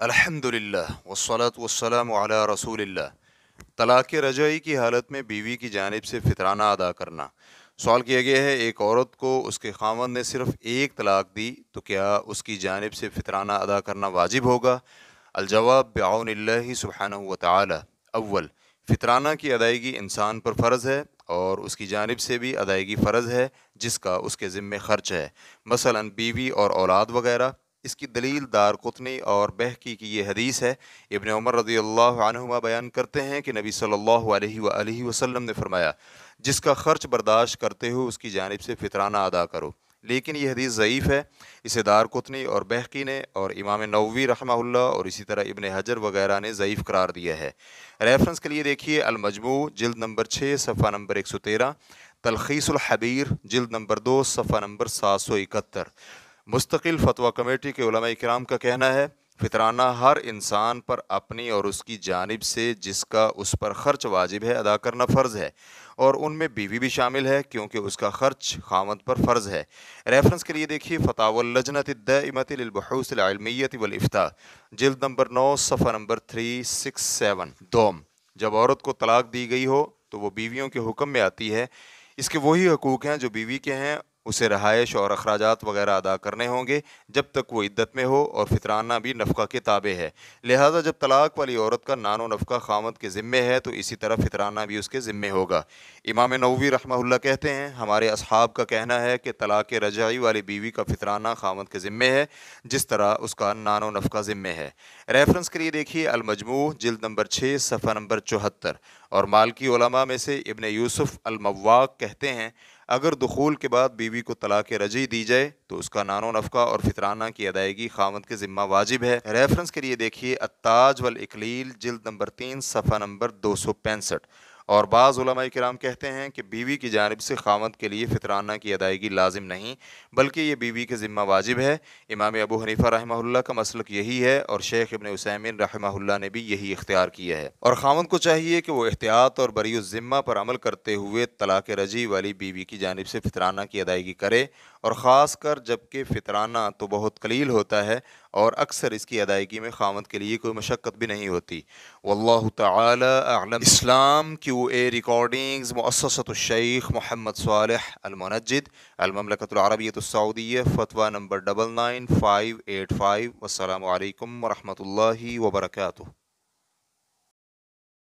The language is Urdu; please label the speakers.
Speaker 1: الحمد للہ وسلط وسلم علی رسول اللہ طلاق رجعی کی حالت میں بیوی کی جانب سے فطرانہ ادا کرنا۔ سوال کیا گیا ہے، ایک عورت کو اس کے خامن نے صرف ایک طلاق دی، تو کیا اس کی جانب سے فطرانہ ادا کرنا واجب ہوگا؟ الجواب بعون اللہ سبحانہ و تعالی اول، فطرانہ کی ادائیگی انسان پر فرض ہے اور اس کی جانب سے بھی ادائیگی فرض ہے، جس کا اس کے ذمے خرچ ہے۔ مثلا بیوی اور اولاد وغیرہ۔ اس کی دلیل دار قطنی اور بہکی کی یہ حدیث ہے۔ ابن عمر رضی اللہ عنہما بیان کرتے ہیں کہ نبی صلی اللہ علیہ وآلہ وسلم نے فرمایا، جس کا خرچ برداشت کرتے ہو اس کی جانب سے فطرانہ ادا کرو۔ لیکن یہ حدیث ضعیف ہے۔ اسے دار قطنی اور بہکی نے اور امام نووی رحمہ اللہ اور اسی طرح ابن حجر وغیرہ نے ضعیف قرار دیا ہے۔ ریفرنس کے لیے دیکھیے المجموع جلد نمبر چھ، صفحہ نمبر ایک سو تیرہ، تلخیص الحبیر جلد نمبر دو، صفحہ نمبر سات سو اکہتر۔ مستقل فتویٰ کمیٹی کے علماء کرام کا کہنا ہے، فطرانہ ہر انسان پر اپنی اور اس کی جانب سے جس کا اس پر خرچ واجب ہے ادا کرنا فرض ہے، اور ان میں بیوی بھی شامل ہے کیونکہ اس کا خرچ خامد پر فرض ہے۔ ریفرنس کے لیے دیکھیے فتح اللجنت الدائمت للبحوث العلمیت والافتاء، جلد نمبر نو، صفحہ نمبر تھری، سکس، سیون، دوم۔ جب عورت کو طلاق دی گئی ہو تو وہ بیویوں کے حکم میں آتی ہے۔ اس کے وہی حقوق ہیں جو بیوی کے ہیں اسے رہائش اور اخراجات وغیرہ ادا کرنے ہوں گے جب تک وہ عدت میں ہو اور فطرانہ بھی نفقہ کے تابع ہے۔ لہٰذا جب طلاق والی عورت کا نان و نفقہ خامد کے ذمے ہے تو اسی طرح فطرانہ بھی اس کے ذمے ہوگا۔ امام نووی رحمہ اللہ کہتے ہیں، ہمارے اصحاب کا کہنا ہے کہ طلاق رجعی والی بیوی کا فطرانہ خامد کے ذمے ہے، جس طرح اس کا نان و نفقہ ذمے ہے۔ ریفرنس کے لیے دیکھیے المجموع، جلد نمبر چھ، صفحہ نمبر چوہتر۔ اور مالکی علماء میں سے ابن یوسف المواق کہتے ہیں، اگر دخول کے بعد بیوی کو طلاق رجی دی جائے تو اس کا نان و نفقہ اور فطرانہ کی ادائیگی خامد کے ذمہ واجب ہے۔ ریفرنس کے لیے دیکھیے اتاج والاقلیل جلد نمبر تین، صفحہ نمبر دو سو پینسٹھ۔ اور بعض علماء کرام کہتے ہیں کہ بیوی کی جانب سے خامد کے لیے فطرانہ کی ادائیگی لازم نہیں، بلکہ یہ بیوی کے ذمہ واجب ہے۔ امام ابو حنیفہ رحمہ اللہ کا مسلک یہی ہے اور شیخ ابن عثیمین رحمہ اللہ نے بھی یہی اختیار کیا ہے۔ اور خامد کو چاہیے کہ وہ احتیاط اور بری الذمہ پر عمل کرتے ہوئے طلاق رجی والی بیوی کی جانب سے فطرانہ کی ادائیگی کرے، اور خاص کر جبکہ فطرانہ تو بہت قلیل ہوتا ہے اور اکثر اس کی ادائیگی میں خامد کے لیے کوئی مشقت بھی نہیں ہوتی۔ واللہ تعالی اعلم۔ اسلام کیو اے ریکارڈنگز، مؤسسۃ الشیخ محمد صالح المنجد المملکت العربیت السعودیہ فتوہ number double nine five eight five والسلام علیکم ورحمۃ اللہ وبرکاتہ۔